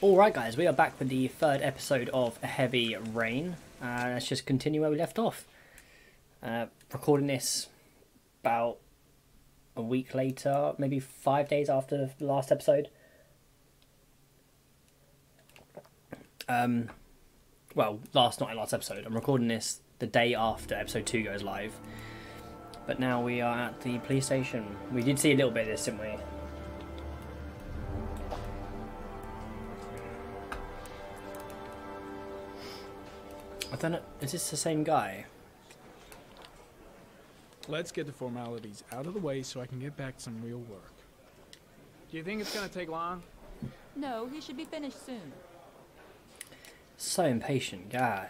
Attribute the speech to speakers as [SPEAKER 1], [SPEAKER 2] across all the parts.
[SPEAKER 1] Alright guys, we are back with the third episode of Heavy Rain. Uh, let's just continue where we left off. Uh, recording this about a week later, maybe five days after the last episode. Um, well, last not last episode. I'm recording this the day after episode two goes live. But now we are at the police station. We did see a little bit of this, didn't we? Don't know. Is this the same guy?
[SPEAKER 2] Let's get the formalities out of the way so I can get back to some real work. Do you think it's gonna take long?
[SPEAKER 3] No, he should be finished soon.
[SPEAKER 1] So impatient, God.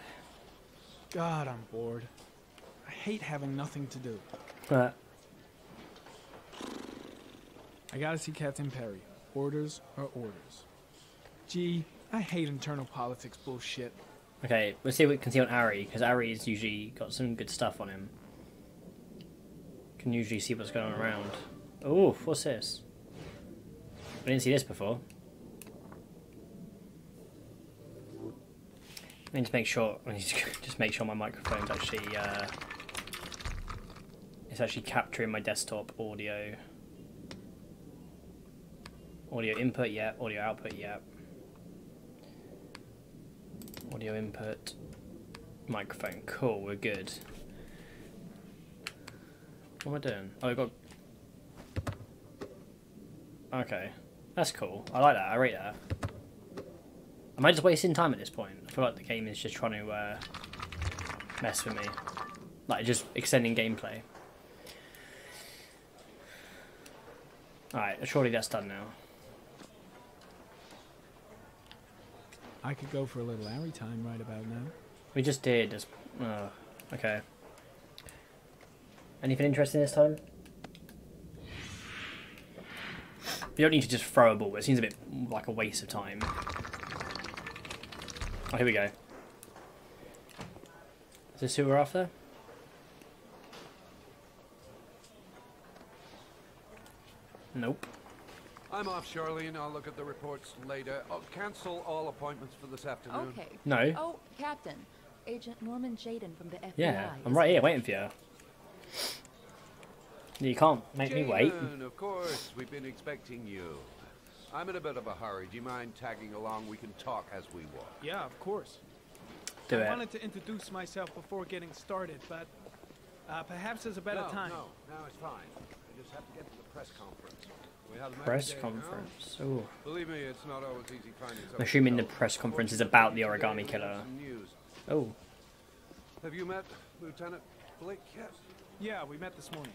[SPEAKER 2] God, I'm bored. I hate having nothing to do.
[SPEAKER 1] But
[SPEAKER 2] I gotta see Captain Perry. Orders are orders. Gee, I hate internal politics bullshit.
[SPEAKER 1] Okay, let's see what we can see on Ari because Ari's usually got some good stuff on him. Can usually see what's going on around. Oh, what's this? I didn't see this before. I need to make sure. I need to just make sure my microphone's actually. Uh, it's actually capturing my desktop audio. Audio input, yeah. Audio output, yeah. Audio input. Microphone, cool, we're good. What am I doing? Oh, I got. Okay, that's cool. I like that. I rate that. Am I just wasting time at this point? I feel like the game is just trying to uh, mess with me, like just extending gameplay. All right, surely that's done now.
[SPEAKER 2] I could go for a little Larry time right about now.
[SPEAKER 1] We just did. Just, oh, okay. Anything interesting this time? You don't need to just throw a ball. It seems a bit like a waste of time. Oh, here we go. Is this who we're after? Nope.
[SPEAKER 4] I'm off, Charlene. I'll look at the reports later. Oh, cancel all appointments for this afternoon.
[SPEAKER 3] Okay.
[SPEAKER 1] No.
[SPEAKER 3] Oh, Captain. Agent Norman Jayden from the FBI.
[SPEAKER 1] Yeah, I'm right here
[SPEAKER 3] here.
[SPEAKER 1] waiting for you. You can't make me wait.
[SPEAKER 4] Jayden, of course. We've been expecting you. I'm in a bit of a hurry. Do you mind tagging along? We can talk as we walk.
[SPEAKER 2] Yeah, of course.
[SPEAKER 1] Do
[SPEAKER 2] I
[SPEAKER 1] it.
[SPEAKER 2] wanted to introduce myself before getting started, but uh, perhaps there's a better
[SPEAKER 4] no,
[SPEAKER 2] time.
[SPEAKER 4] No, no, it's fine. I just have to get to the press conference. We had a
[SPEAKER 1] Press
[SPEAKER 4] many days, huh?
[SPEAKER 1] conference. Ooh.
[SPEAKER 4] Believe me, it's not always easy
[SPEAKER 1] I'm assuming the press conference is about the origami killer.
[SPEAKER 4] News.
[SPEAKER 1] Oh.
[SPEAKER 4] Have you met Lieutenant Blake yet?
[SPEAKER 2] Yeah, we met this morning.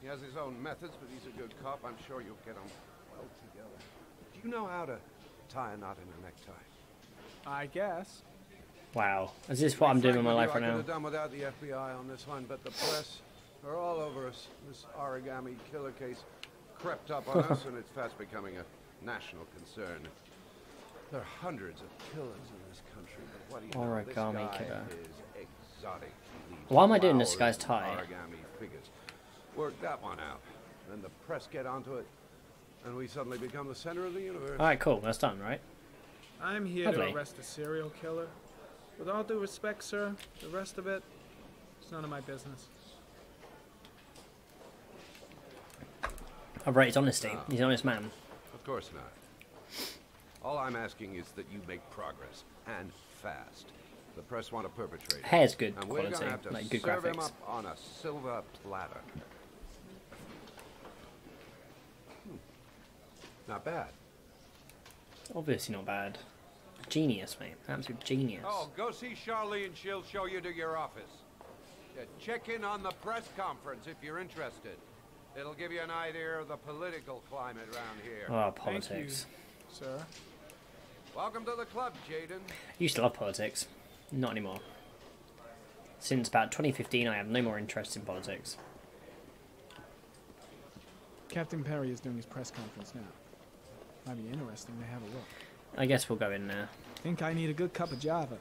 [SPEAKER 4] He has his own methods, but he's a good cop. I'm sure you'll get on well together. Do you know how to tie a knot in a necktie?
[SPEAKER 2] I guess.
[SPEAKER 1] Wow. Is this what I'm doing in my life right now?
[SPEAKER 4] I could
[SPEAKER 1] now?
[SPEAKER 4] have done without the FBI on this one, but the press are all over us. This origami killer case crept up on us, and it's fast becoming a national concern. There are hundreds of killers in this country, but what do you know? This
[SPEAKER 1] Origami
[SPEAKER 4] guy
[SPEAKER 1] killer.
[SPEAKER 4] is exotic.
[SPEAKER 1] Why am I doing this guy's tie?
[SPEAKER 4] Origami figures. Work that one out. Then the press get onto it, and we suddenly become the center of the universe.
[SPEAKER 1] Alright, cool. That's done, right?
[SPEAKER 2] I'm here
[SPEAKER 1] Lovely.
[SPEAKER 2] to arrest a serial killer. With all due respect, sir, the rest of it, it's none of my business.
[SPEAKER 1] I rate his honesty. He's an honest man.
[SPEAKER 4] Of course not. All I'm asking is that you make progress, and fast. The press want to perpetrate.
[SPEAKER 1] Hair's good
[SPEAKER 4] and we're
[SPEAKER 1] quality,
[SPEAKER 4] gonna have to
[SPEAKER 1] like good
[SPEAKER 4] serve him
[SPEAKER 1] graphics.
[SPEAKER 4] up on a silver platter. Hmm. Not bad.
[SPEAKER 1] Obviously not bad. Genius, mate. Absolute genius.
[SPEAKER 4] Oh, go see Charlene. And she'll show you to your office. Check in on the press conference if you're interested. It'll give you an idea of the political climate around here.
[SPEAKER 1] Oh, politics.
[SPEAKER 2] you, sir.
[SPEAKER 4] Welcome to the club, Jayden.
[SPEAKER 1] Used to love politics. Not anymore. Since about 2015, I have no more interest in politics.
[SPEAKER 2] Captain Perry is doing his press conference now. Might be interesting to have a look.
[SPEAKER 1] I guess we'll go in there.
[SPEAKER 2] Think I need a good cup of Java.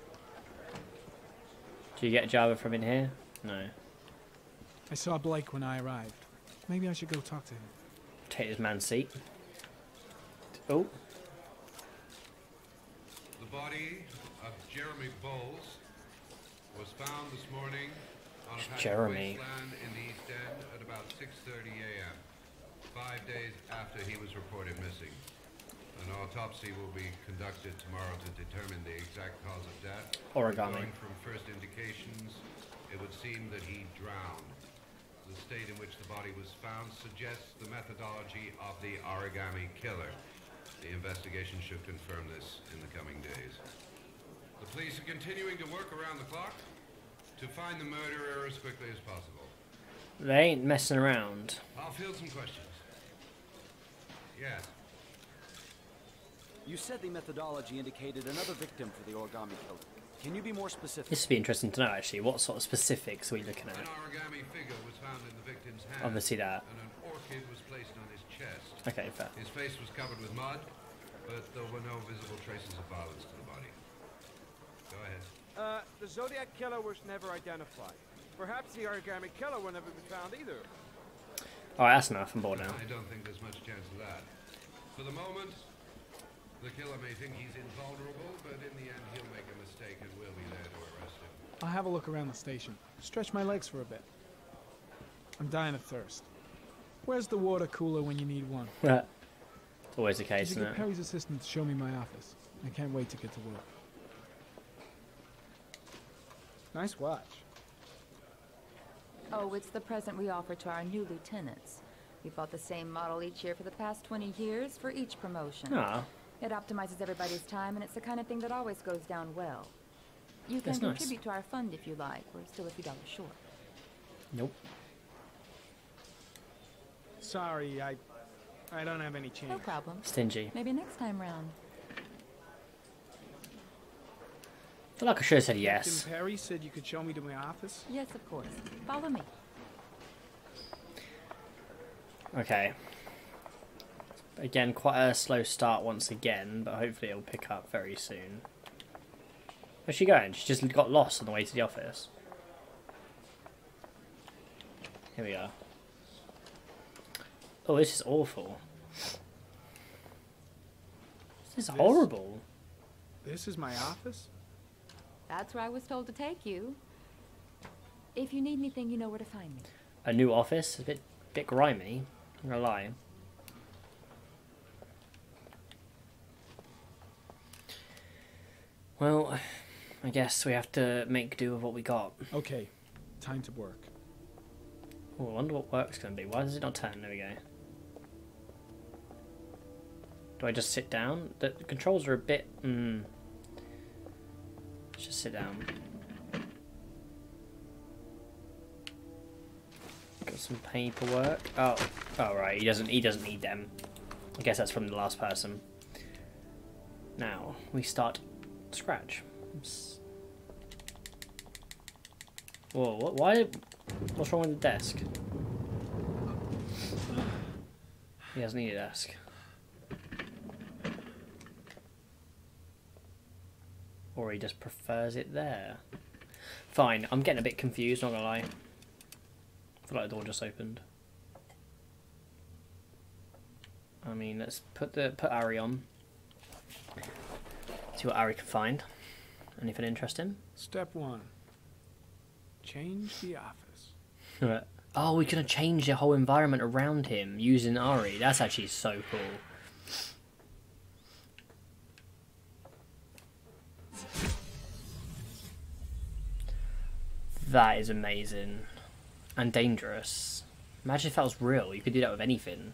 [SPEAKER 1] Do you get Java from in here? No.
[SPEAKER 2] I saw Blake when I arrived. Maybe I should go talk to him.
[SPEAKER 1] Take his man's seat. Oh,
[SPEAKER 4] The body of Jeremy Bowles was found this morning on a patch
[SPEAKER 1] Jeremy.
[SPEAKER 4] of wasteland in the East End at about 6.30 a.m., five days after he was reported missing. An autopsy will be conducted tomorrow to determine the exact cause of death.
[SPEAKER 1] Origami.
[SPEAKER 4] Going from first indications, it would seem that he drowned. The state in which the body was found suggests the methodology of the origami killer. The investigation should confirm this in the coming days. The police are continuing to work around the clock to find the murderer as quickly as possible.
[SPEAKER 1] They ain't messing around.
[SPEAKER 4] I'll field some questions. Yes.
[SPEAKER 5] You said the methodology indicated another victim for the origami killer. Can you be more specific?
[SPEAKER 1] This would be interesting to know actually. What sort of specifics are we looking
[SPEAKER 4] An
[SPEAKER 1] at?
[SPEAKER 4] origami figure was found in the victim's hand.
[SPEAKER 1] Obviously that.
[SPEAKER 4] And an orchid was placed on his chest.
[SPEAKER 1] Okay, fair.
[SPEAKER 4] His face was covered with mud, but there were no visible traces of violence to the body. Go ahead.
[SPEAKER 6] Uh, the Zodiac Killer was never identified. Perhaps the origami killer will never be found either.
[SPEAKER 1] Alright, that's enough. I'm bored now.
[SPEAKER 4] I don't think there's much chance of that. For the moment, the killer may think he's invulnerable, but in the end he'll make a mistake and we'll be there to arrest him.
[SPEAKER 2] I'll have a look around the station. Stretch my legs for a bit. I'm dying of thirst. Where's the water cooler when you need one?
[SPEAKER 1] it's always the case, isn't
[SPEAKER 2] get
[SPEAKER 1] it?
[SPEAKER 2] Perry's assistant to show me my office? I can't wait to get to work. Nice watch.
[SPEAKER 3] Oh, it's the present we offer to our new lieutenants. We bought the same model each year for the past 20 years for each promotion.
[SPEAKER 1] Ah,
[SPEAKER 3] It optimizes everybody's time, and it's the kind of thing that always goes down well. You can
[SPEAKER 1] That's nice.
[SPEAKER 3] contribute to our fund if you like. We're still a few dollars short.
[SPEAKER 1] nope.
[SPEAKER 2] Sorry, I I don't have any change.
[SPEAKER 3] No problem.
[SPEAKER 1] Stingy.
[SPEAKER 3] Maybe next time round.
[SPEAKER 1] I feel like I should have said yes.
[SPEAKER 2] Captain Perry said you could show me to my office.
[SPEAKER 3] Yes, of course. Follow me.
[SPEAKER 1] Okay. Again, quite a slow start once again, but hopefully it'll pick up very soon. Where's she going? She just got lost on the way to the office. Here we are. Oh, this is awful. This is
[SPEAKER 2] This-
[SPEAKER 1] horrible.
[SPEAKER 2] This is my office?
[SPEAKER 3] That's where I was told to take you. If you need anything, you know where to find me.
[SPEAKER 1] A new office, a bit, bit grimy. I'm gonna lie. Well, I guess we have to make do with what we got.
[SPEAKER 2] Okay, time to work.
[SPEAKER 1] Oh, I wonder what work's gonna be. Why does it not turn? There we go. Do I just sit down? The the controls are a bit. Mm, let's just sit down. Got some paperwork. Oh, oh right. He doesn't. He doesn't need them. I guess that's from the last person. Now we start scratch. Oops. Whoa! What? Why? What's wrong with the desk? He doesn't need a desk. Or he just prefers it there. Fine, I'm getting a bit confused, not gonna lie. I feel like the door just opened. I mean, let's put the put Ari on. See what Ari can find. Anything interesting?
[SPEAKER 2] Step one. Change the office.
[SPEAKER 1] oh, we're gonna change the whole environment around him using Ari. That's actually so cool. That is amazing and dangerous. Imagine if that was real. You could do that with anything.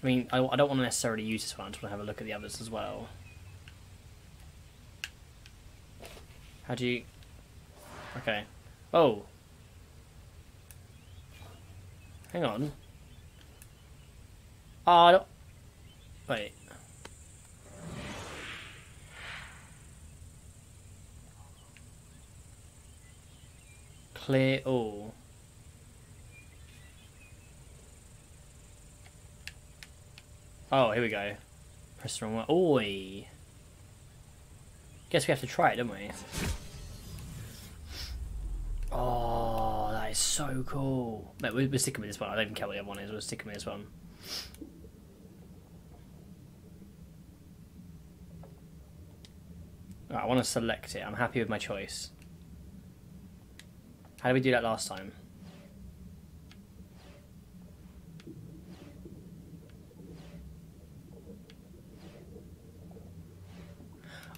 [SPEAKER 1] I mean, I, I don't want to necessarily use this one. I just want to have a look at the others as well. How do you? Okay. Oh. Hang on. Ah, I don't... Wait. Clear all. Oh, here we go. Press the wrong one. Oi. Guess we have to try it, don't we? Oh, that is so cool. Mate, we're, we're sticking with this one. I don't even care what the other one is. We're sticking with this one. Alright, I want to select it. I'm happy with my choice. How did we do that last time?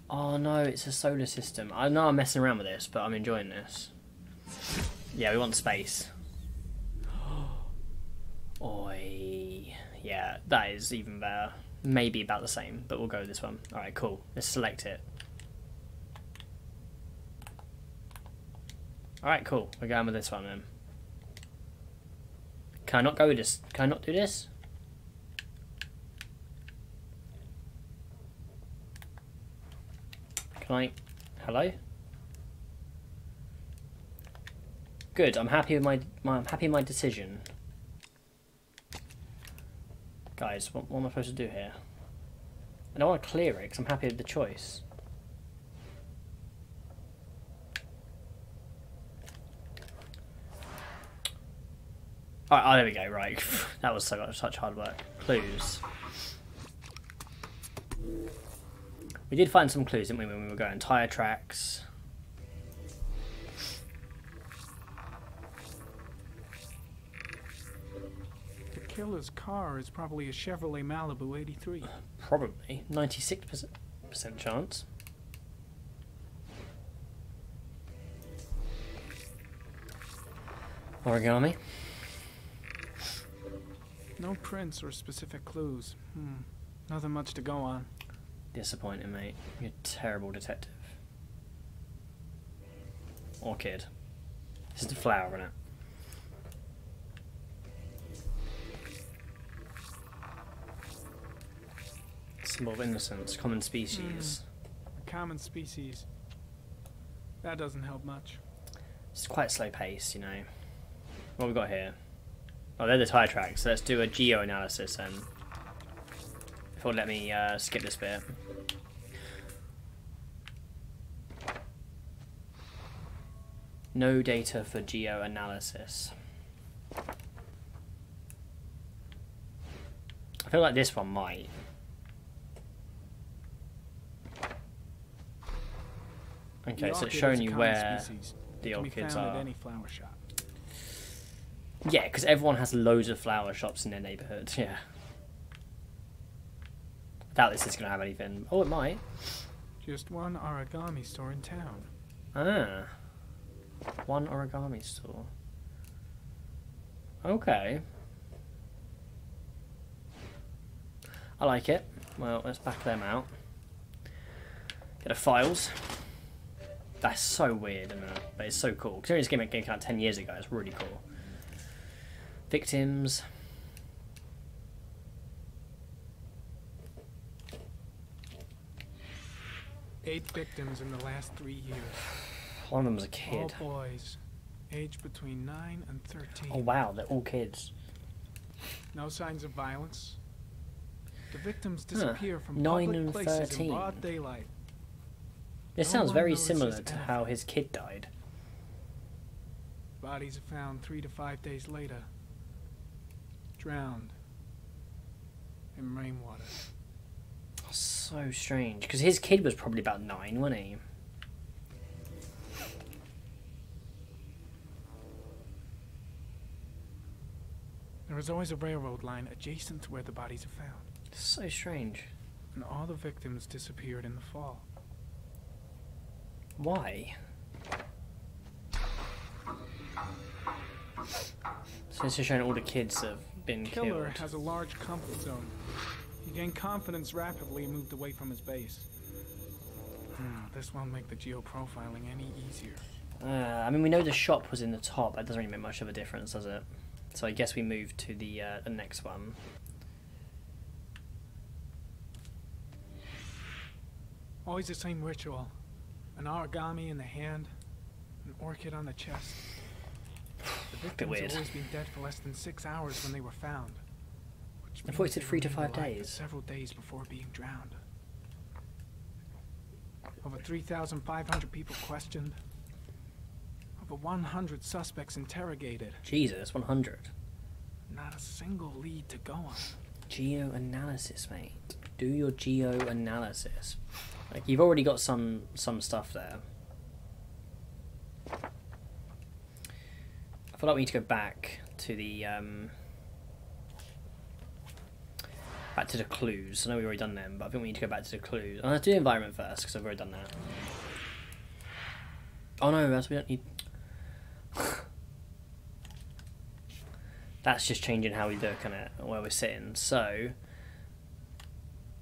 [SPEAKER 1] Oh no, it's a solar system. I know I'm messing around with this, but I'm enjoying this. Yeah, we want space. Oi. Yeah, that is even better. Maybe about the same, but we'll go with this one. Alright, cool. Let's select it. Alright, cool. We're going with this one then. Can I not go with this? Can I not do this? Can I... Hello? Good, I'm happy with my, my I'm happy with my decision. Guys, what, what am I supposed to do here? I don't want to clear it because I'm happy with the choice. Alright, oh, there we go, right. that was so, such hard work. Clues. We did find some clues, didn't we, when we were going? Tyre tracks.
[SPEAKER 2] Killer's car is probably a Chevrolet Malibu 83.
[SPEAKER 1] Probably. 96% chance. Origami.
[SPEAKER 2] No prints or specific clues. Hmm. Nothing much to go on.
[SPEAKER 1] Disappointing, mate. You're a terrible detective. Or kid. This is the flower, isn't it? Symbol of innocence, common species.
[SPEAKER 2] A common species. That doesn't help much.
[SPEAKER 1] It's quite slow pace, you know. What we got here? Oh, they're the tire tracks. So let's do a geo analysis then. Before let me uh, skip this bit. No data for geo analysis. I feel like this one might. Okay,
[SPEAKER 2] The
[SPEAKER 1] so it's showing you where
[SPEAKER 2] species.
[SPEAKER 1] the orchids are.
[SPEAKER 2] at any flower shop.
[SPEAKER 1] Yeah, because everyone has loads of flower shops in their neighbourhood. Yeah. I doubt this is going to have anything. Oh, it might.
[SPEAKER 2] Just one origami store in town.
[SPEAKER 1] Ah. One origami store. Okay. I like it. Well, let's back them out. Get the files. That's so weird, isn't it? But it's so cool. Considering this game came out 10 years ago, it's really cool. Victims.
[SPEAKER 2] Eight victims in the last three years.
[SPEAKER 1] One of them was a kid.
[SPEAKER 2] All boys, aged between 9 and 13.
[SPEAKER 1] Oh wow, they're all kids.
[SPEAKER 2] No signs of violence. The victims
[SPEAKER 1] Huh.
[SPEAKER 2] disappear from
[SPEAKER 1] Nine
[SPEAKER 2] public
[SPEAKER 1] and
[SPEAKER 2] places
[SPEAKER 1] 13.
[SPEAKER 2] in broad daylight.
[SPEAKER 1] This
[SPEAKER 2] No
[SPEAKER 1] sounds very similar to how his kid died.
[SPEAKER 2] Bodies are found three to five days later. Drowned. In rainwater.
[SPEAKER 1] So strange, because his kid was probably about nine, wasn't he?
[SPEAKER 2] There is always a railroad line adjacent to where the bodies are found.
[SPEAKER 1] So strange.
[SPEAKER 2] And all the victims disappeared in the fall.
[SPEAKER 1] Why? So this is showing all the kids that have been
[SPEAKER 2] Killer
[SPEAKER 1] killed.
[SPEAKER 2] has a large comfort zone. He gained confidence rapidly and moved away from his base. Hmm, this won't make the geoprofiling any easier.
[SPEAKER 1] Uh, I mean, we know the shop was in the top. That doesn't really make much of a difference, does it? So I guess we move to the uh, the next one.
[SPEAKER 2] Always the same ritual. An origami in the hand, an orchid on the chest. The victims have always been dead for less than six hours when they were found. Which
[SPEAKER 1] I thought it
[SPEAKER 2] means
[SPEAKER 1] said three to five days.
[SPEAKER 2] Several days before being drowned. Over 3,500 people questioned. Over 100 suspects interrogated.
[SPEAKER 1] Jesus, 100.
[SPEAKER 2] Not a single lead to go on.
[SPEAKER 1] Geo analysis, mate. Do your geo analysis. Like you've already got some some stuff there. I feel like we need to go back to the um, back to the clues. I know we've already done them, but I think we need to go back to the clues. Oh, let's do the environment first because I've already done that. Oh no, that's we don't need. That's just changing how we look it, where we're sitting. So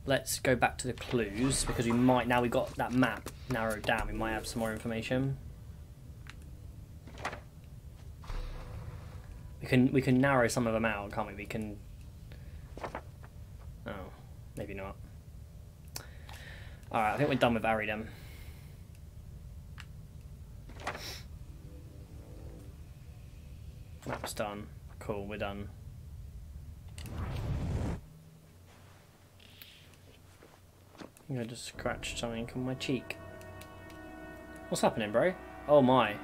[SPEAKER 1] let's go back to the clues because we might now we got that map narrowed down. We might have some more information. We can we can narrow some of them out, can't we? We can. Oh, maybe not. All right, I think we're done with Aridem. Map's done. Cool, we're done. I'm gonna just scratched something on my cheek. What's happening, bro? Oh my.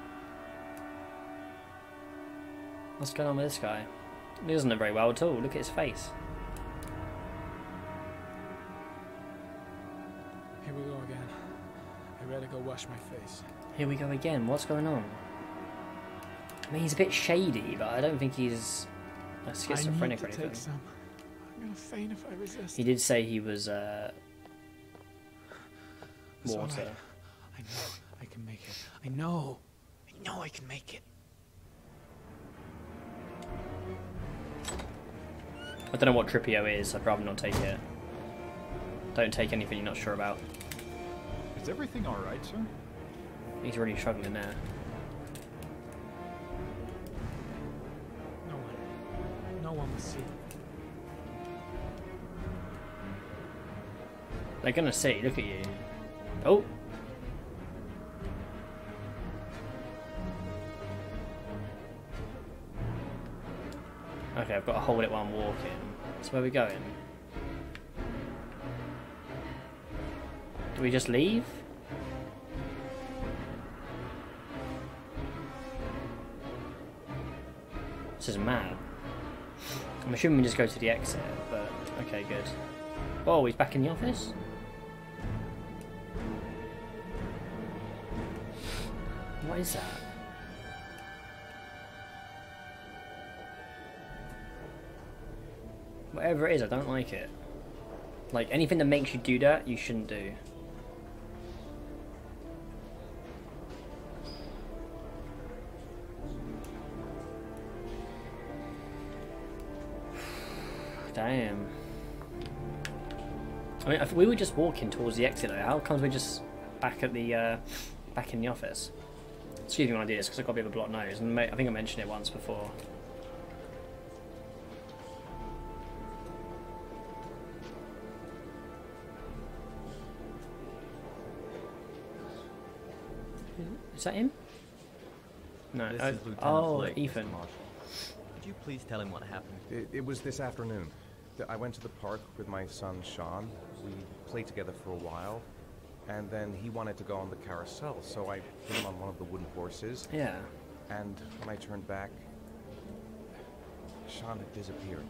[SPEAKER 1] What's going on with this guy? He doesn't look very well at all. Look at his face.
[SPEAKER 2] Here we go again. I better go wash my face.
[SPEAKER 1] Here we go again. What's going on? I mean, he's a bit shady, but I don't think he's a schizophrenic
[SPEAKER 2] I
[SPEAKER 1] or
[SPEAKER 2] need to
[SPEAKER 1] anything.
[SPEAKER 2] take some. I'm gonna faint if I resist.
[SPEAKER 1] He did say he was uh, water.
[SPEAKER 2] right. I know I can make it. I know. I know I can make it.
[SPEAKER 1] I don't know what Tripio is. I'd rather not take it. Don't take anything you're not sure about.
[SPEAKER 7] Is everything alright, sir?
[SPEAKER 1] He's really struggling there.
[SPEAKER 2] No one. No one will see.
[SPEAKER 1] They're gonna see. Look at you. Oh. Okay, I've got to hold it while I'm walking. So where are we going? Do we just leave? This is mad. I'm assuming we just go to the exit, but okay, good. Oh, he's back in the office? Is that? Whatever it is, I don't like it. Like, anything that makes you do that, you shouldn't do. Damn. I mean, if we were just walking towards the exit, how comes we're just back at the, uh, back in the office? Excuse me when I do this, because I've got a bit of a blocked nose, and I think I mentioned it once before. Is that him? No.
[SPEAKER 8] This
[SPEAKER 1] oh,
[SPEAKER 8] is Lieutenant
[SPEAKER 1] oh,
[SPEAKER 8] Blake,
[SPEAKER 1] Ethan.
[SPEAKER 8] Marshall. Could you please tell him what happened?
[SPEAKER 9] It, it was this afternoon. Th- I went to the park with my son Shaun. We played together for a while, and then he wanted to go on the carousel, so I put him on one of the wooden horses.
[SPEAKER 1] Yeah.
[SPEAKER 9] And when I turned back, Shaun had disappeared.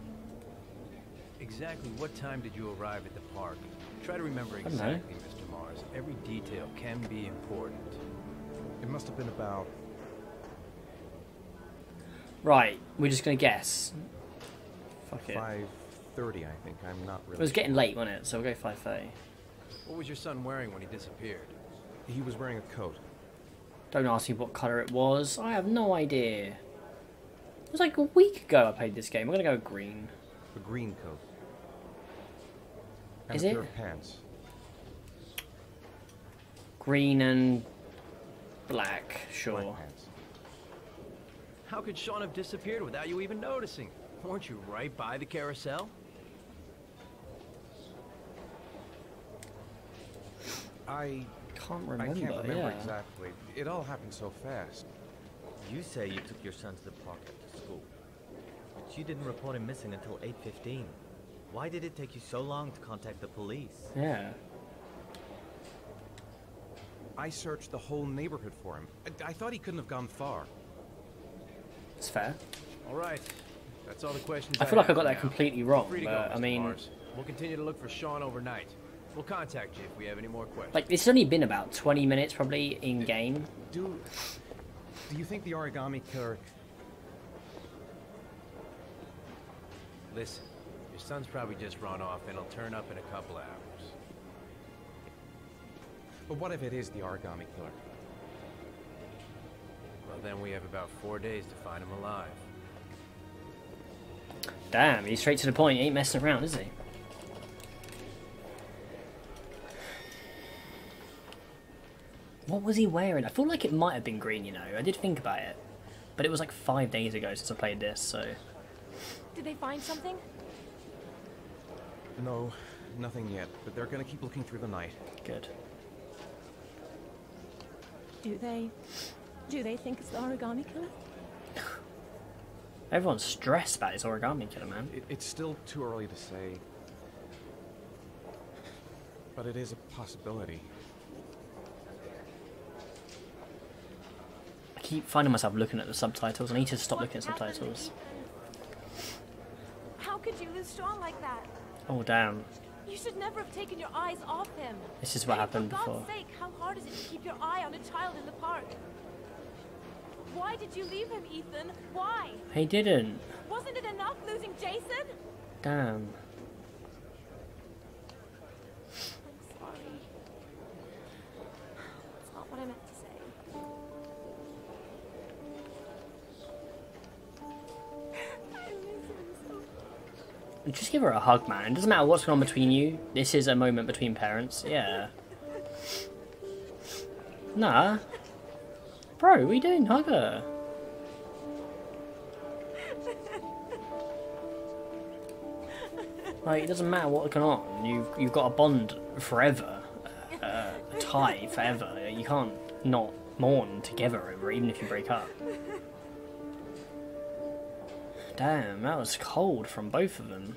[SPEAKER 10] Exactly what time did you arrive at the park? Try to remember exactly, Mr. Mars. Every detail can be important.
[SPEAKER 9] It must have been about
[SPEAKER 1] Right, we're just gonna guess. Fuck it.
[SPEAKER 9] five thirty, I think. I'm not really.
[SPEAKER 1] It was getting late, wasn't it? So we'll go five thirty.
[SPEAKER 10] What was your son wearing when he disappeared?
[SPEAKER 9] He was wearing a coat.
[SPEAKER 1] Don't ask me what colour it was. I have no idea. It was like a week ago I played this game. I'm gonna go green.
[SPEAKER 9] A green coat. And
[SPEAKER 1] Is
[SPEAKER 9] a
[SPEAKER 1] it?
[SPEAKER 9] pair of pants.
[SPEAKER 1] Green and black, sure.
[SPEAKER 9] Black pants.
[SPEAKER 10] How could Shaun have disappeared without you even noticing? Weren't you right by the carousel?
[SPEAKER 9] I
[SPEAKER 1] Can't
[SPEAKER 9] I
[SPEAKER 1] remember.
[SPEAKER 9] can't remember
[SPEAKER 1] yeah.
[SPEAKER 9] exactly. It all happened so fast.
[SPEAKER 8] You say you took your son to the park after school, but you didn't report him missing until 8.15. Why did it take you so long to contact the police?
[SPEAKER 1] Yeah.
[SPEAKER 9] I searched the whole neighborhood for him. I, I thought he couldn't have gone far.
[SPEAKER 1] It's fair.
[SPEAKER 10] All right. That's all the questions
[SPEAKER 1] I feel like I got
[SPEAKER 10] for
[SPEAKER 1] that
[SPEAKER 10] now.
[SPEAKER 1] completely wrong,
[SPEAKER 10] Free go,
[SPEAKER 1] but I mean,
[SPEAKER 10] Mars. We'll continue to look for Shaun overnight. We'll contact you if we have any more questions.
[SPEAKER 1] Like, it's only been about 20 minutes probably in game.
[SPEAKER 9] Do do you think the origami killer?
[SPEAKER 10] Listen, your son's probably just run off and he'll turn up in a couple hours.
[SPEAKER 9] But what if it is the origami killer?
[SPEAKER 10] Well, then we have about four days to find him alive.
[SPEAKER 1] Damn, he's straight to the point. He ain't messing around, is he? What was he wearing? I feel like it might have been green, you know. I did think about it. But it was like five days ago since I played this, so...
[SPEAKER 11] Did they find something?
[SPEAKER 9] No, nothing yet. But they're gonna keep looking through the night.
[SPEAKER 1] Good.
[SPEAKER 11] Do they... Do they think it's the origami killer?
[SPEAKER 1] Everyone's stressed about this origami killer, man.
[SPEAKER 9] It, it's still too early to say. But it is a possibility.
[SPEAKER 1] Keep finding myself looking at the subtitles. I need to stop looking at subtitles.
[SPEAKER 11] How could you lose Shaun like that?
[SPEAKER 1] Oh, damn.
[SPEAKER 11] You should never have taken your eyes off him.
[SPEAKER 1] This is what
[SPEAKER 11] Hey,
[SPEAKER 1] happened
[SPEAKER 11] for
[SPEAKER 1] before.
[SPEAKER 11] God's sake, how hard is it to keep your eye on a child in the park? Why did you leave him, Ethan? Why?
[SPEAKER 1] He didn't.
[SPEAKER 11] Wasn't it enough losing Jason?
[SPEAKER 1] Damn. Just give her a hug, man. It doesn't matter what's going on between you. This is a moment between parents. Yeah. Nah. Bro, what are you doing? Hug her. Like, it doesn't matter what's going on. You've, you've got a bond forever. Uh, a tie forever. You can't not mourn together over even if you break up. Damn, that was cold from both of them.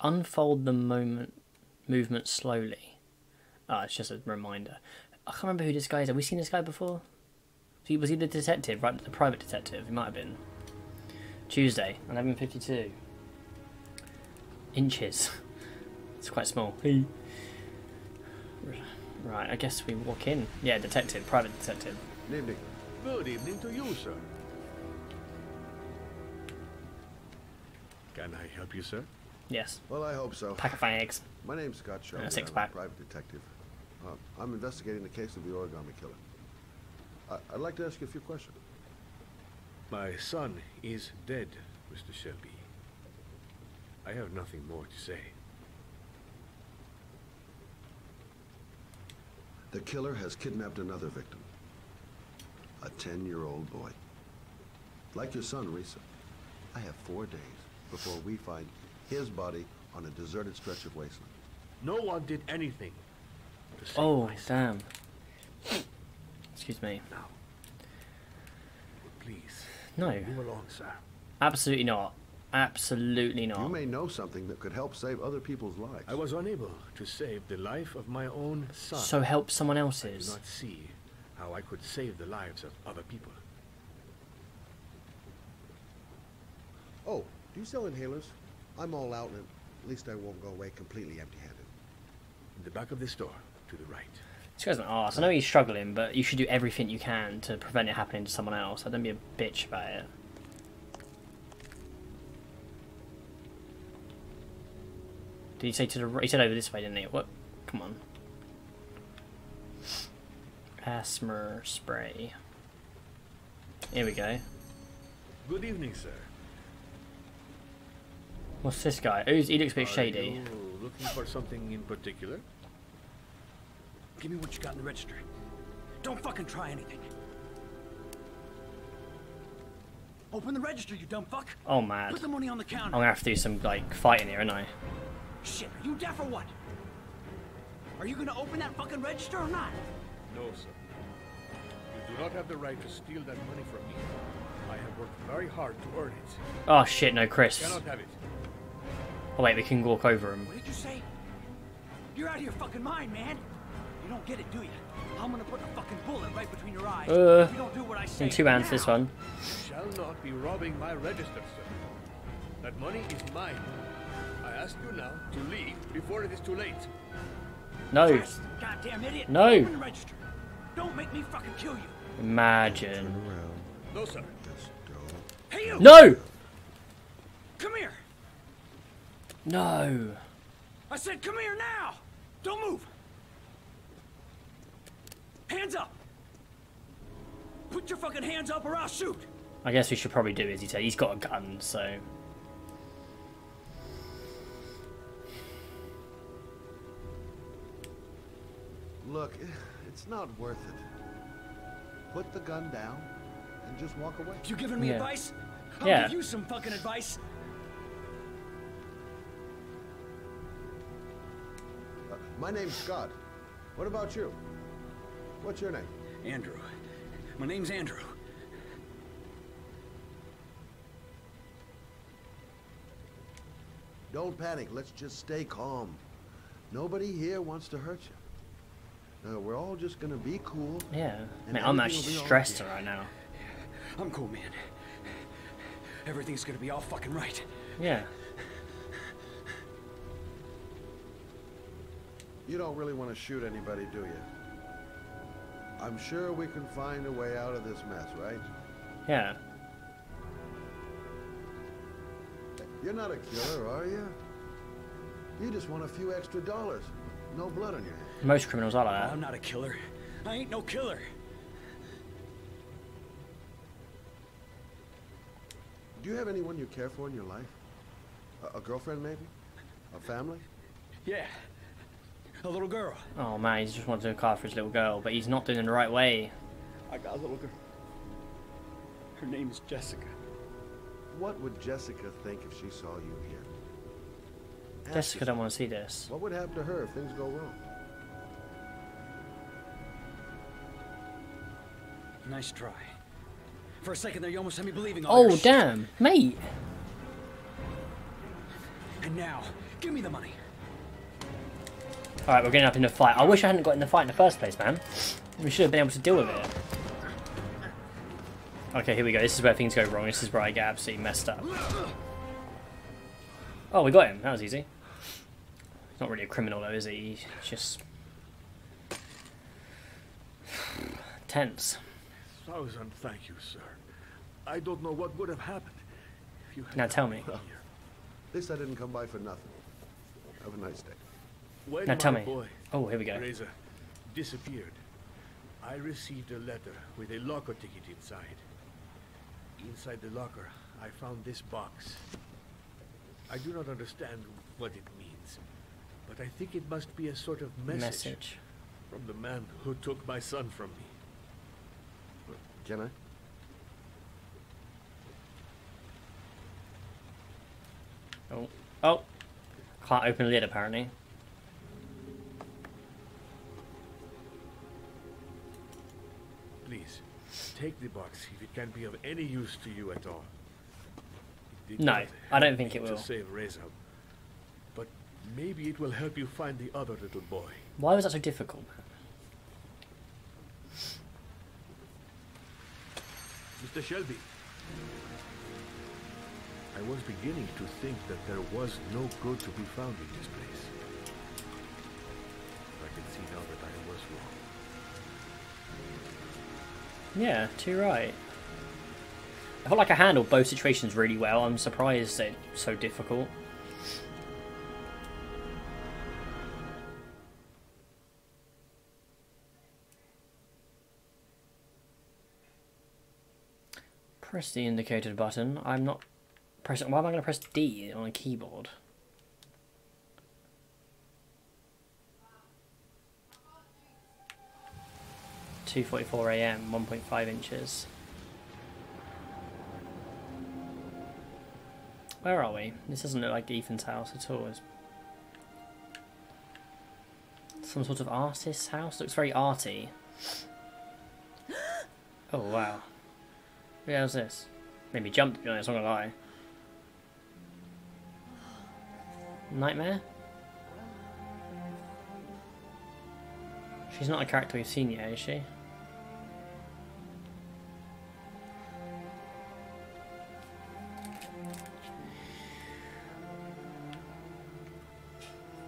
[SPEAKER 1] Unfold the moment movement slowly. Ah, it's just a reminder. I can't remember who this guy is. Have we seen this guy before? He, was he the detective, right? The private detective. He might have been. Tuesday, eleven fifty-two. Inches. It's quite small. Hey. Right, I guess we walk in. Yeah, detective, private detective.
[SPEAKER 4] Good evening.
[SPEAKER 12] Good evening to you, sir. Can I help you, sir?
[SPEAKER 1] Yes.
[SPEAKER 4] Well, I hope so.
[SPEAKER 1] Pack of eggs.
[SPEAKER 4] My name's Scott Shelby.
[SPEAKER 1] a six
[SPEAKER 4] I'm a private detective. Uh, I'm investigating the case of the origami killer. I- I'd like to ask you a few questions.
[SPEAKER 12] My son is dead, Mr. Shelby. I have nothing more to say.
[SPEAKER 4] The killer has kidnapped another victim. A 10-year-old boy. Like your son, Risa. I have four days before we find his body on a deserted stretch of wasteland.
[SPEAKER 12] No one did anything. to save
[SPEAKER 1] Oh,
[SPEAKER 12] my son.
[SPEAKER 1] damn. Excuse me.
[SPEAKER 12] Now, please,
[SPEAKER 1] No,
[SPEAKER 12] move along, sir.
[SPEAKER 1] absolutely not. Absolutely not.
[SPEAKER 4] You may know something that could help save other people's lives.
[SPEAKER 12] I was unable to save the life of my own son.
[SPEAKER 1] So help someone else's.
[SPEAKER 12] I do not see how I could save the lives of other people.
[SPEAKER 4] Oh, do you sell inhalers? I'm all out, and at least I won't go away completely empty-handed.
[SPEAKER 12] In the back of the store, to the right.
[SPEAKER 1] This guy's an arse. I know he's struggling, but you should do everything you can to prevent it happening to someone else. So don't be a bitch about it. Did he say to the right? He said over this way, didn't he? What? Come on. Asthma spray. Here we go.
[SPEAKER 12] Good evening, sir.
[SPEAKER 1] What's this guy? Who's, he looks a bit
[SPEAKER 12] Are
[SPEAKER 1] shady.
[SPEAKER 12] you looking for something in particular?
[SPEAKER 5] Give me what you got in the register. Don't fucking try anything. Open the register, you dumb fuck.
[SPEAKER 1] Oh, mad.
[SPEAKER 5] Put the money on the counter.
[SPEAKER 1] I'm gonna have to do some, like, fighting here, aren't I?
[SPEAKER 5] Shit, are you deaf or what? Are you gonna open that fucking register or not?
[SPEAKER 12] No, sir. You do not have the right to steal that money from me. I have worked very hard to earn it.
[SPEAKER 1] Oh, shit, no,
[SPEAKER 12] You
[SPEAKER 1] Chris.
[SPEAKER 12] cannot have it.
[SPEAKER 1] Oh, wait, we can walk over him.
[SPEAKER 5] What did you say? You're out of your fucking mind, man. You don't get it, do you? I'm gonna put a fucking bullet right between your eyes.
[SPEAKER 1] Uh,
[SPEAKER 5] if you don't do what I say.
[SPEAKER 1] in two hands, this one.
[SPEAKER 12] You shall not be robbing my register, sir. That money is mine. I ask you now to leave before it is too late.
[SPEAKER 1] No.
[SPEAKER 5] Goddamn idiot.
[SPEAKER 1] No.
[SPEAKER 5] Open register. Don't make me fucking kill you.
[SPEAKER 1] Imagine.
[SPEAKER 12] No, sir.
[SPEAKER 5] Hey, you!
[SPEAKER 1] No!
[SPEAKER 5] Come here!
[SPEAKER 1] No.
[SPEAKER 5] I said come here now! Don't move! Hands up! Put your fucking hands up or I'll shoot!
[SPEAKER 1] I guess we should probably do as he said. He's got a gun, so.
[SPEAKER 13] Look, it's not worth it. Put the gun down and just walk away.
[SPEAKER 5] You giving me
[SPEAKER 1] Yeah.
[SPEAKER 5] advice? I'll
[SPEAKER 1] Yeah.
[SPEAKER 5] give you some fucking advice.
[SPEAKER 13] Uh, my name's Scott. What about you? What's your name?
[SPEAKER 5] Andrew. My name's Andrew.
[SPEAKER 13] Don't panic. Let's just stay calm. Nobody here wants to hurt you. Uh, we're all just gonna be cool.
[SPEAKER 1] Yeah.
[SPEAKER 13] and
[SPEAKER 1] Man, I'm
[SPEAKER 13] everything
[SPEAKER 1] actually
[SPEAKER 13] will be all
[SPEAKER 1] stressed
[SPEAKER 13] right.
[SPEAKER 1] right now.
[SPEAKER 5] I'm cool, man. Everything's gonna be all fucking right.
[SPEAKER 1] Yeah.
[SPEAKER 13] You don't really want to shoot anybody, do you? I'm sure we can find a way out of this mess, right?
[SPEAKER 1] Yeah.
[SPEAKER 13] You're not a killer, are you? You just want a few extra dollars. No blood on your hands.
[SPEAKER 1] Most criminals are like that.
[SPEAKER 5] I'm not a killer. I ain't no killer.
[SPEAKER 13] Do you have anyone you care for in your life? A, a girlfriend, maybe? A family?
[SPEAKER 5] Yeah. A little girl.
[SPEAKER 1] Oh man, he's just wanted to look after his little girl, but he's not doing it the right way.
[SPEAKER 5] I got a little girl. Her name is Jessica.
[SPEAKER 13] What would Jessica think if she saw you here? Ask
[SPEAKER 1] Jessica don't want to see this.
[SPEAKER 13] What would happen to her if things go wrong?
[SPEAKER 5] Nice try. For a second there, you almost had me believing all
[SPEAKER 1] Oh
[SPEAKER 5] your shit.
[SPEAKER 1] damn, mate!
[SPEAKER 5] And now, give me the money.
[SPEAKER 1] Alright, we're getting up in the fight. I wish I hadn't got in the fight in the first place, man. We should have been able to deal with it. Okay, here we go. This is where things go wrong. This is where I get absolutely messed up. Oh, we got him. That was easy. He's not really a criminal, though, is he? He's just... Tense.
[SPEAKER 12] Thousand thank you, sir. I don't know what would have happened if you had
[SPEAKER 1] Now tell me.
[SPEAKER 12] here.
[SPEAKER 13] At least I didn't come by for nothing. Have a nice day.
[SPEAKER 12] When
[SPEAKER 1] Now tell me.
[SPEAKER 12] boy,
[SPEAKER 1] Oh, here we go.
[SPEAKER 12] Reza, disappeared, I received a letter with a locker ticket inside. Inside the locker, I found this box. I do not understand what it means, but I think it must be a sort of message,
[SPEAKER 1] Message.
[SPEAKER 12] from the man who took my son from me.
[SPEAKER 13] Can I?
[SPEAKER 1] Oh. Oh! Can't open the lid, apparently.
[SPEAKER 12] Please, take the box if it can be of any use to you at all.
[SPEAKER 1] No, I don't think
[SPEAKER 12] me
[SPEAKER 1] it
[SPEAKER 12] to save Reza, but maybe it will help you find the other little boy.
[SPEAKER 1] Why was that so difficult?
[SPEAKER 12] Mr. Shelby. I was beginning to think that there was no good to be found in this place. I can see now that I was wrong.
[SPEAKER 1] Yeah, too right. I felt like I handled both situations really well. I'm surprised it's so difficult. Press the indicated button. I'm not pressing. Why am I going to press D on a keyboard? Two forty-four a.m. One point five inches. Where are we? This doesn't look like Ethan's house at all. It's some sort of artist's house. Looks very arty. Oh wow. Yeah, how's this? Made me jump to be honest, I'm not gonna lie. Nightmare? She's not a character we've seen yet, is she?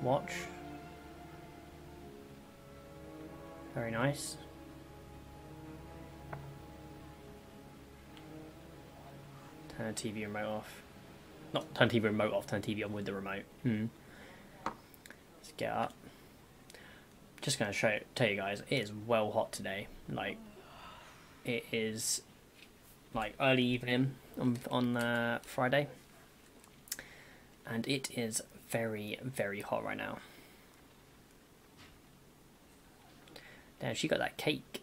[SPEAKER 1] Watch. Very nice. Turn the TV remote off. Not turn TV remote off, turn TV on with the remote. Hmm. Let's get up. Just gonna show tell you guys, it is well hot today. Like it is like early evening on on uh, Friday, and it is very very hot right now. Damn, she got that cake.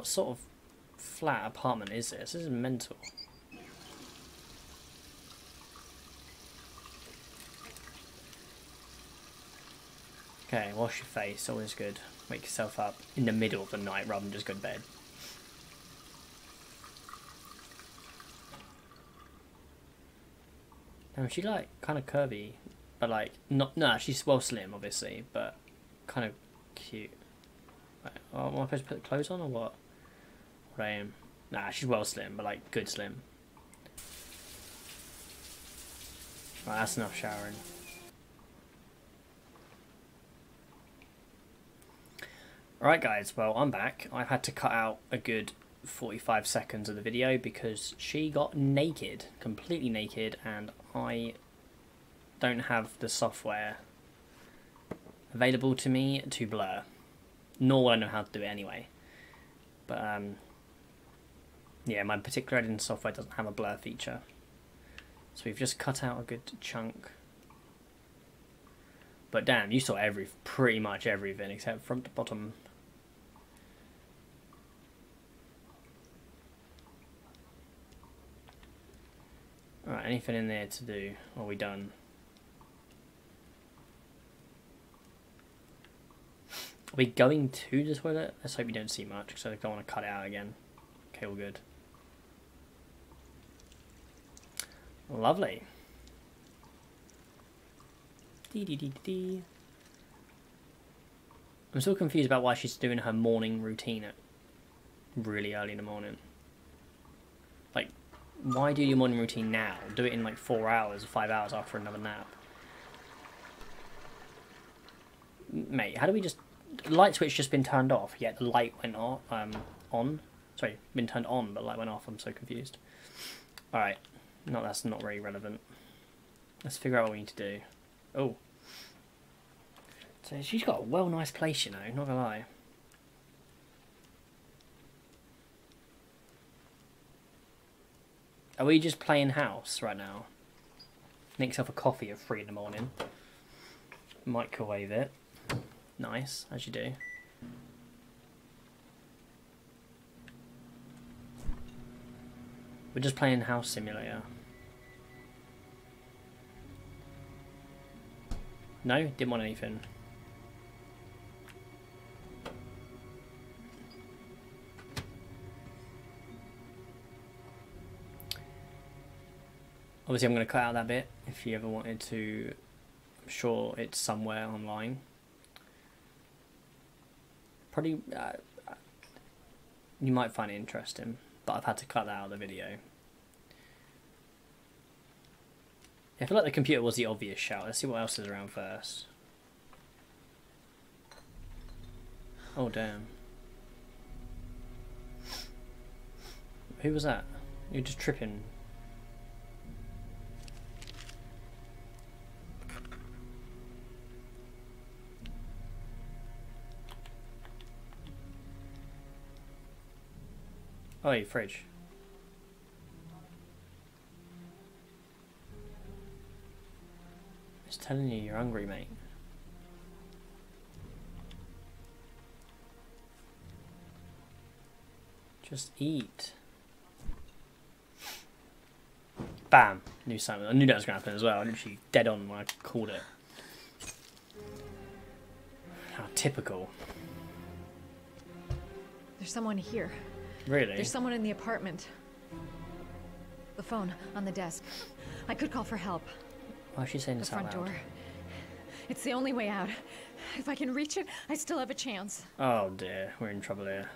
[SPEAKER 1] What sort of flat apartment is this? This is mental. Okay, wash your face, always good. Wake yourself up in the middle of the night rather than just go to bed. Damn, she like kind of curvy, but like not. No, she's well slim, obviously, but kind of cute. Right, oh, am I supposed to put the clothes on or what? Nah, she's well slim, but like good slim. Right, that's enough showering. Alright guys, well I'm back. I've had to cut out a good 45 seconds of the video because she got naked, completely naked, and I don't have the software available to me to blur. Nor will I know how to do it anyway. But um, yeah, my particular editing software doesn't have a blur feature. So we've just cut out a good chunk. But damn, you saw every pretty much everything except front to bottom. Alright, anything in there to do? Are we done? Are we going to the toilet? Let's hope we don't see much, because I don't want to cut it out again. Okay, all good. Lovely. Dee dee dee dee. I'm still confused about why she's doing her morning routine at really early in the morning. Like, why do your morning routine now? Do it in like four hours or five hours after another nap. Mate, how do we just... Light switch just been turned off, yet the light went on. Um, on. Sorry, been turned on, but light went off. I'm so confused. Alright. No, that's not really relevant. Let's figure out what we need to do. Oh. So she's got a well nice place, you know, not gonna lie. Are we just playing house right now? Make yourself a coffee at three in the morning. Microwave it. Nice, as you do. We're just playing House Simulator. No, didn't want anything. Obviously I'm going to cut out that bit if you ever wanted to. I'm sure it's somewhere online. Probably, uh, you might find it interesting, but I've had to cut that out of the video. I feel like the computer was the obvious shout. Let's see what else is around first. Oh, damn. Who was that? You're just tripping. Oh, your fridge. Telling you you're hungry, mate. Just eat. Bam! Knew something. I knew that was going to happen as well. I literally dead on when I called it. How typical.
[SPEAKER 14] There's someone here.
[SPEAKER 1] Really?
[SPEAKER 14] There's someone in the apartment. The phone on the desk. I could call for help.
[SPEAKER 1] Oh, Why is she saying
[SPEAKER 14] The
[SPEAKER 1] this out
[SPEAKER 14] front
[SPEAKER 1] loud?
[SPEAKER 14] door. It's the only way out. If I can reach it, I still have a chance.
[SPEAKER 1] Oh dear, we're in trouble here.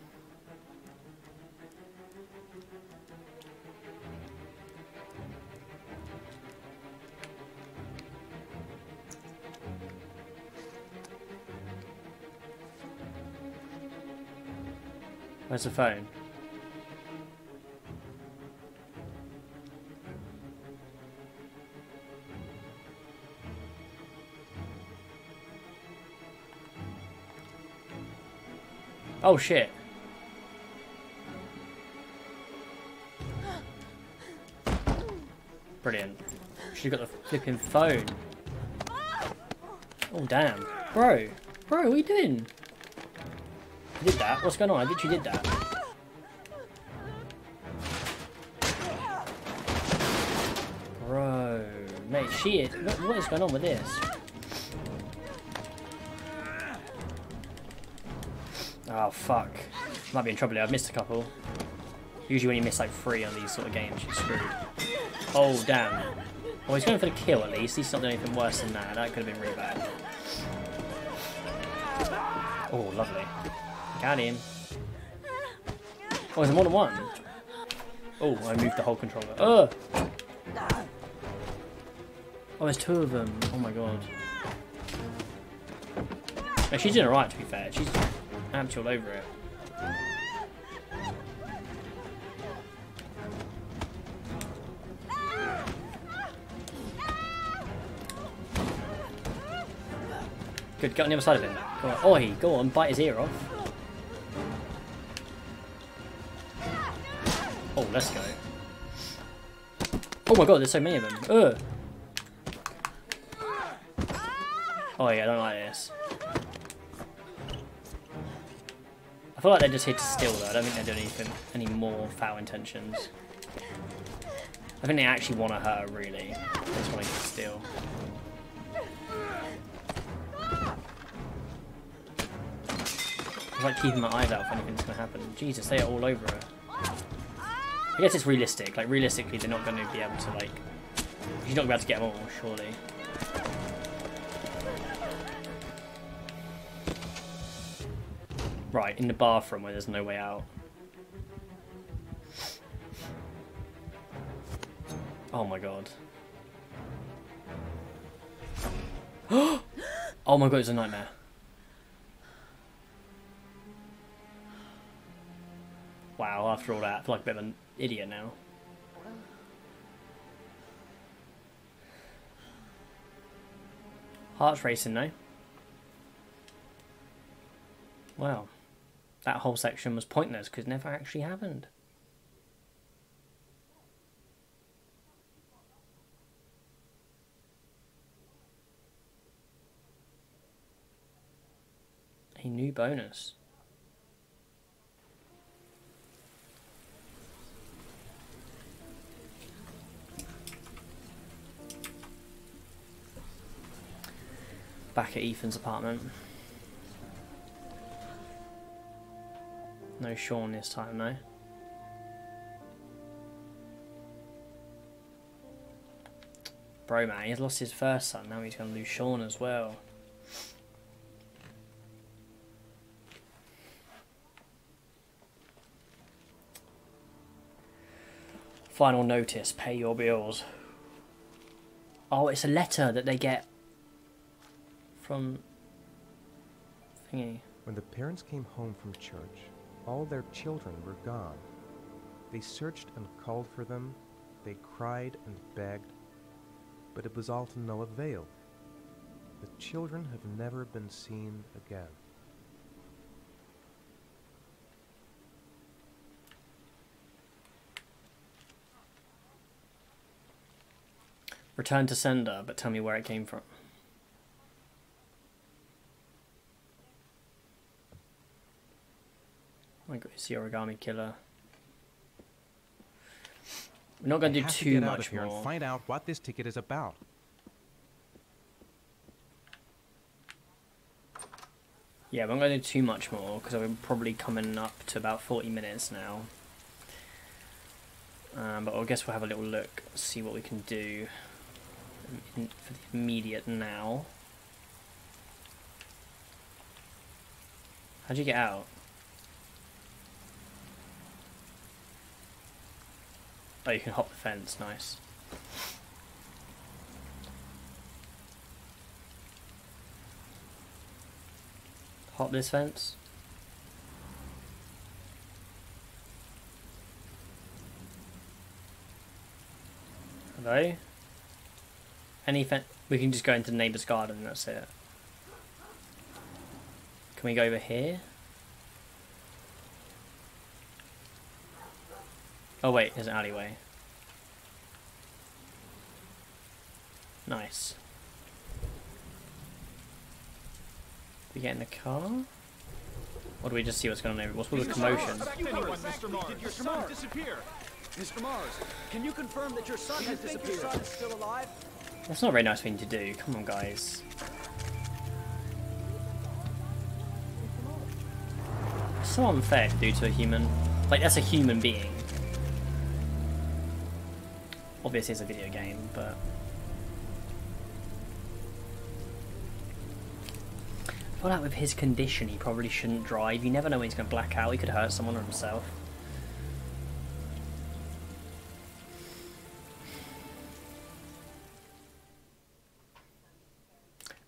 [SPEAKER 1] Where's the phone? Oh shit. Brilliant. She got the flipping phone. Oh damn. Bro. Bro, what are you doing? You did that? What's going on? I literally did that. Bro. Mate, she is. What, what is going on with this? Oh fuck. Might be in trouble here. I've missed a couple. Usually when you miss like three on these sort of games, you're screwed. Oh damn. Well, he's going for the kill at least. He's not doing anything worse than that. That could have been really bad. Oh, lovely. Got him. Oh, is there more than one? Oh, I moved the whole controller. Oh! Oh, there's two of them. Oh my god. No, she's doing alright to be fair. She's amped all over it. Good, get on the other side of him. Go on. Oi, go on, bite his ear off. Oh, let's go. Oh my god, there's so many of them. Ugh. Oh yeah, I don't like this. Feel like they're just here to steal though. I don't think they're doing anything, any more foul intentions. I think they actually want to hurt her, really. They just want to steal. Like keeping my eyes out if anything's going to happen. Jesus, they are all over her. I guess it's realistic. Like, realistically, they're not going to be able to, like... She's not going to be able to get them all, surely. Right, in the bathroom where there's no way out. Oh my god. oh my god, it's a nightmare. Wow, after all that, I feel like a bit of an idiot now. Heart's racing now. Wow. That whole section was pointless because it never actually happened. A new bonus. Back at Ethan's apartment. No Shaun this time, no. Bro, man, he's lost his first son. Now he's going to lose Shaun as well. Final notice, pay your bills. Oh, it's a letter that they get from thingy.
[SPEAKER 9] When the parents came home from church, all their children were gone. They searched and called for them, they cried and begged, but it was all to no avail. The children have never been seen again.
[SPEAKER 1] Return to sender, but tell me where it came from. It's the origami killer. We're not going to do
[SPEAKER 9] have to
[SPEAKER 1] too
[SPEAKER 9] get out
[SPEAKER 1] much
[SPEAKER 9] of here
[SPEAKER 1] more.
[SPEAKER 9] and find out what this ticket is about.
[SPEAKER 1] Yeah, we're not going to do too much more because we're probably coming up to about 40 minutes now. Um, but I guess we'll have a little look, see what we can do in, for the immediate now. How'd you get out? Oh, you can hop the fence, nice. Hop this fence. Hello? Any fen- we can just go into the neighbour's garden, that's it. Can we go over here? Oh wait, there's an alleyway. Nice. We get in the car? Or do we just see what's going on over? What's all the commotion?
[SPEAKER 5] Mr. Mars, did your son disappear? Mr. Mars, can you confirm that your son has disappeared? Your son is still alive?
[SPEAKER 1] That's not a very nice thing to do. Come on, guys. It's so unfair to do to a human. Like, that's a human being. Obviously, it's a video game, but. I like with his condition, he probably shouldn't drive. You never know when he's going to black out. He could hurt someone or himself.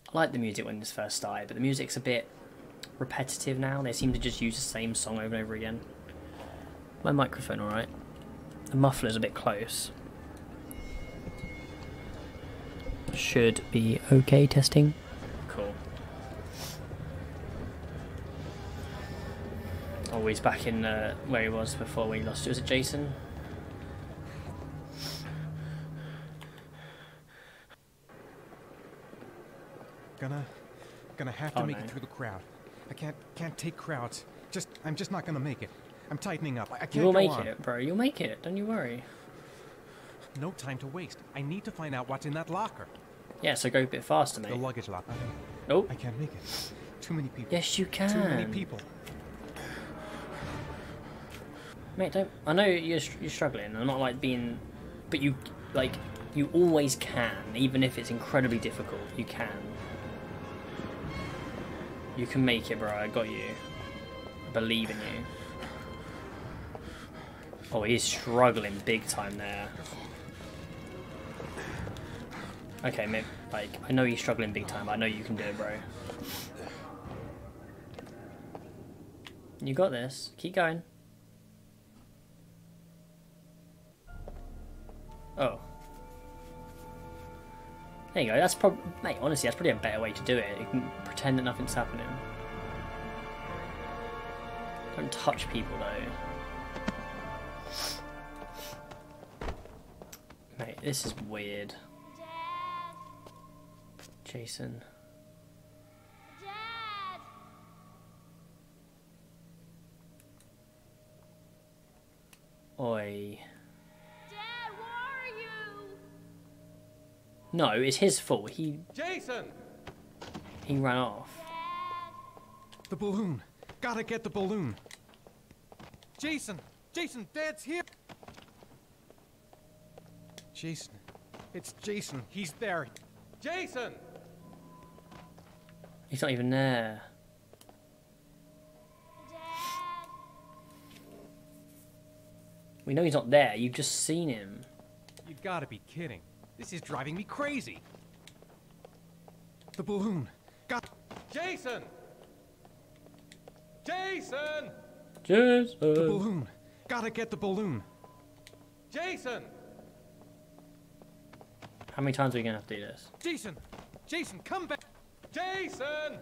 [SPEAKER 1] I like the music when this first started, but the music's a bit repetitive now. They seem to just use the same song over and over again. My microphone alright? The muffler's a bit close. Should be okay testing. Cool. Oh, he's back in uh, where he was before we lost. It. Was it Jason?
[SPEAKER 9] Gonna, gonna have to
[SPEAKER 1] Oh,
[SPEAKER 9] make
[SPEAKER 1] no.
[SPEAKER 9] it through the crowd. I can't, can't take crowds. Just, I'm just not gonna make it. I'm tightening up. I, I can't
[SPEAKER 1] You will
[SPEAKER 9] go
[SPEAKER 1] make
[SPEAKER 9] on.
[SPEAKER 1] it, bro. You'll make it. Don't you worry.
[SPEAKER 9] No time to waste. I need to find out what's in that locker.
[SPEAKER 1] Yeah, so go a bit faster, mate.
[SPEAKER 9] The luggage locker.
[SPEAKER 1] Nope.
[SPEAKER 9] I can't make it. Too many people.
[SPEAKER 1] Yes, you can.
[SPEAKER 9] Too many people.
[SPEAKER 1] Mate, don't. I know you're you're struggling. I'm not like being, but you like you always can, even if it's incredibly difficult. You can. You can make it, bro. I got you. I believe in you. Oh, he's struggling big time there. Okay, mate. Like I know you're struggling big time. But I know you can do it, bro. You got this. Keep going. Oh. There you go. That's probably, mate. Honestly, that's probably a better way to do it. You can pretend that nothing's happening. Don't touch people though. Mate, this is weird. Jason. Dad! Oi. Dad, where are you? No, it's his fault. He
[SPEAKER 15] Jason!
[SPEAKER 1] he ran off. Dad.
[SPEAKER 9] The balloon. Gotta get the balloon. Jason! Jason, Dad's here! Jason. It's Jason. He's there.
[SPEAKER 15] Jason!
[SPEAKER 1] He's not even there. We know he's not there. You've just seen him.
[SPEAKER 9] You've gotta be kidding. This is driving me crazy. The balloon. Got.
[SPEAKER 15] Jason! Jason!
[SPEAKER 1] Jason.
[SPEAKER 9] The balloon. Gotta get the balloon.
[SPEAKER 15] Jason!
[SPEAKER 1] How many times are we gonna have to do this?
[SPEAKER 9] Jason! Jason, come back!
[SPEAKER 15] Jason!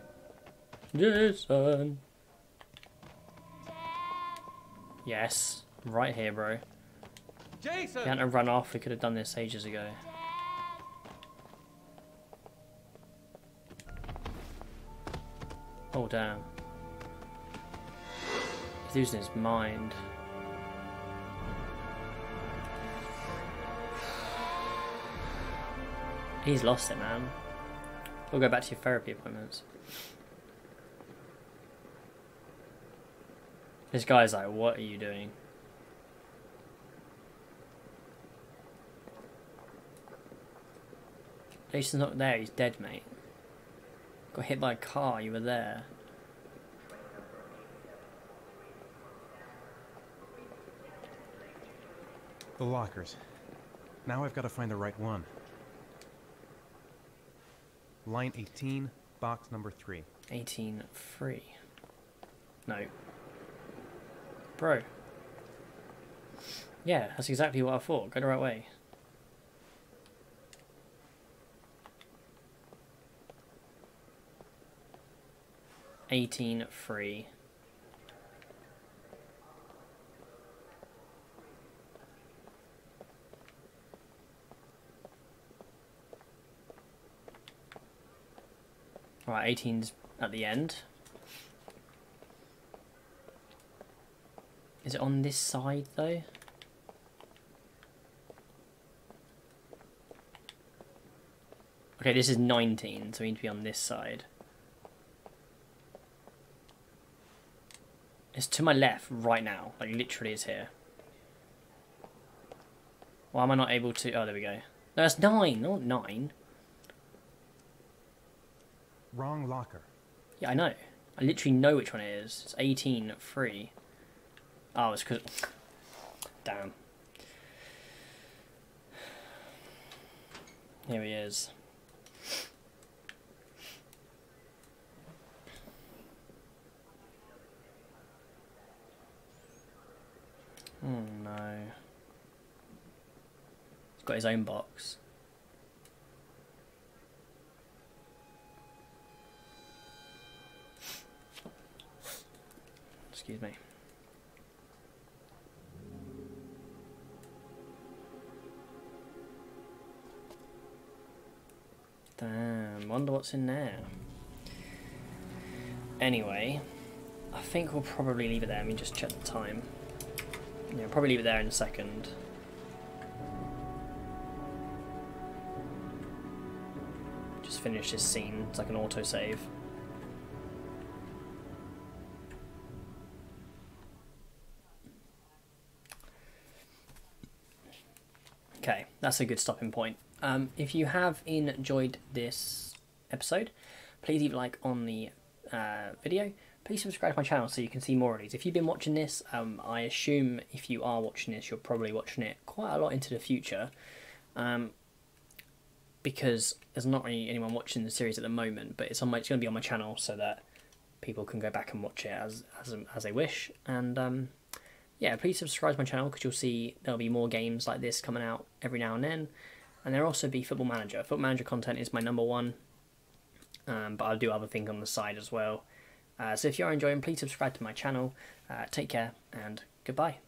[SPEAKER 1] Jason. Yes, right here, bro.
[SPEAKER 15] Jason!
[SPEAKER 1] He had to run off. We could have done this ages ago. Oh damn. He's losing his mind. He's lost it, man. We'll go back to your therapy appointments. This guy's like, what are you doing? Jason's not there, he's dead, mate. Got hit by a car, you were there.
[SPEAKER 9] The lockers. Now I've got to find the right one. Line 18, box number 3.
[SPEAKER 1] 18 free. No. Bro. Yeah, that's exactly what I thought. Go the right way. Eighteen free. Right, 18's at the end. Is it on this side though? Okay, this is 19, so we need to be on this side. It's to my left right now, like literally is here. Why am I not able to? Oh, there we go. No, that's 9, not 9.
[SPEAKER 9] Wrong locker.
[SPEAKER 1] Yeah, I know. I literally know which one it is. It's 18 free. Oh, it's because. Damn. Here he is. Oh no. He's got his own box. Excuse me. Damn, wonder what's in there. Anyway, I think we'll probably leave it there. Let me just check the time. Yeah, probably leave it there in a second. Just finish this scene. It's like an autosave. That's a good stopping point. Um, if you have enjoyed this episode, please leave a like on the uh, video. Please subscribe to my channel so you can see more of these. If you've been watching this, um, I assume if you are watching this, you're probably watching it quite a lot into the future. Um, because there's not really anyone watching the series at the moment, but it's on my, it's going to be on my channel so that people can go back and watch it as as, as they wish. And um, yeah, please subscribe to my channel because you'll see there'll be more games like this coming out every now and then. And there'll also be Football Manager. Football Manager content is my number one, um, but I'll do other things on the side as well. Uh, so if you are enjoying, please subscribe to my channel. Uh, take care and goodbye.